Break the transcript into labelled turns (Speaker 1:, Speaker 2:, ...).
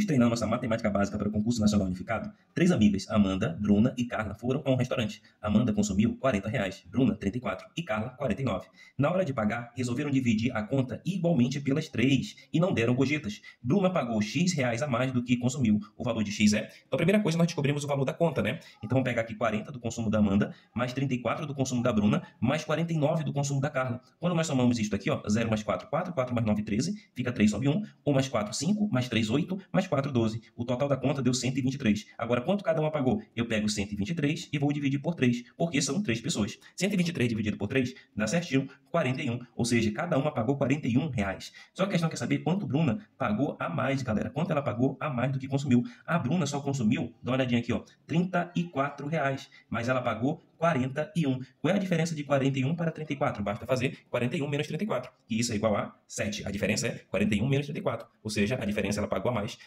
Speaker 1: Vamos treinar nossa matemática básica para o concurso nacional unificado? Três amigas, Amanda, Bruna e Carla, foram a um restaurante. Amanda consumiu 40 reais, Bruna 34 e Carla 49. Na hora de pagar, resolveram dividir a conta igualmente pelas três e não deram gorjetas. Bruna pagou X reais a mais do que consumiu. O valor de X é? Então a primeira coisa nós descobrimos o valor da conta, né? Então vamos pegar aqui 40 do consumo da Amanda, mais 34 do consumo da Bruna, mais 49 do consumo da Carla. Quando nós somamos isto aqui, ó, 0 mais 4, 4, 4 mais 9, 13, fica 3 sobe 1, 1 mais 4, 5, mais 3, 8, mais 4, 12. O total da conta deu 123. Agora, quanto cada uma pagou? Eu pego 123 e vou dividir por 3, porque são 3 pessoas. 123 dividido por 3 dá certinho 41, ou seja, cada uma pagou 41 reais. Só que a questão quer saber quanto Bruna pagou a mais, galera. Quanto ela pagou a mais do que consumiu. A Bruna só consumiu, dá uma olhadinha aqui, ó, 34 reais, mas ela pagou 41. Qual é a diferença de 41 para 34? Basta fazer 41 menos 34, e isso é igual a 7. A diferença é 41 menos 34, ou seja, a diferença ela pagou a mais